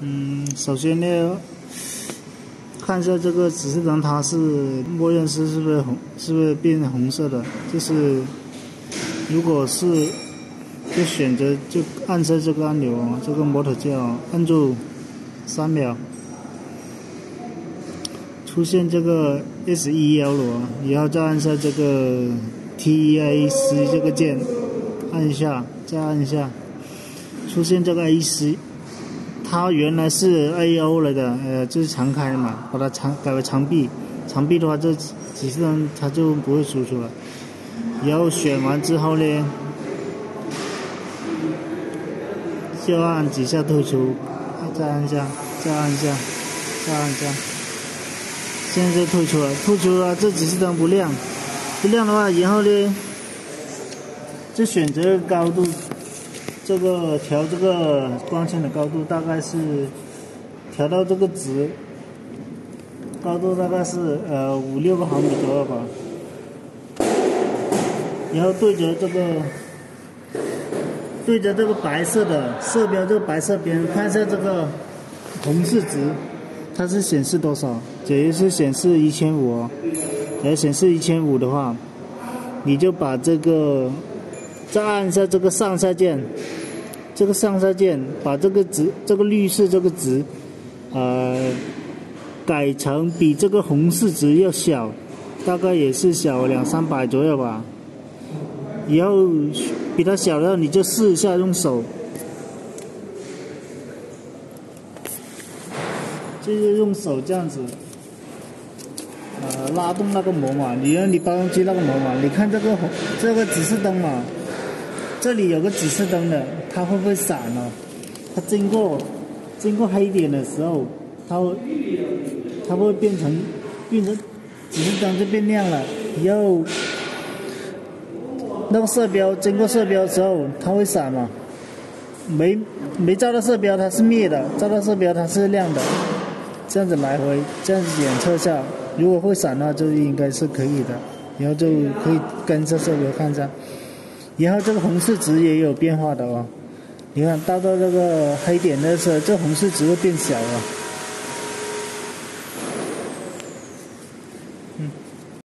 嗯，首先呢，看一下这个指示灯，它是默认是是不是红，是不是变红色的？就是如果是，就选择就按下这个按钮啊，这个摩托键啊，按住三秒，出现这个 S E L 啊，然后再按下这个 T E A C 这个键，按一下，再按一下，出现这个 A C。它原来是 A O 来的，呃，就是常开的嘛，把它长改为长闭，长闭的话，这指示灯它就不会输出了。然后选完之后呢，就按几下退出，再按一下，再按一下，再按一下，现在退出了，退出了，这指示灯不亮，不亮的话，然后呢，就选择高度。这个调这个光纤的高度大概是调到这个值，高度大概是呃五六个毫米左右吧。然后对着这个对着这个白色的色标，这个白色边看一下这个红色值，它是显示多少？假如是显示一千五，假如显示一千五的话，你就把这个再按一下这个上下键。这个上下键把这个值，这个绿色这个值，呃，改成比这个红色值要小，大概也是小两三百左右吧。以后比它小的，你就试一下用手，就是用手这样子，呃，拉动那个膜嘛，你让你发动机那个膜嘛，你看这个红这个指示灯嘛。这里有个指示灯的，它会不会闪呢？它经过经过黑点的时候，它会它会变成变成指示灯就变亮了。以后那个色标经过色标之后，它会闪嘛？没没照到色标，它是灭的；照到色标，它是亮的。这样子来回这样子检测下，如果会闪的话，就应该是可以的。然后就可以跟着色标看一下。然后这个红色值也有变化的哦，你看到到这个黑点的时候，这红色值会变小了。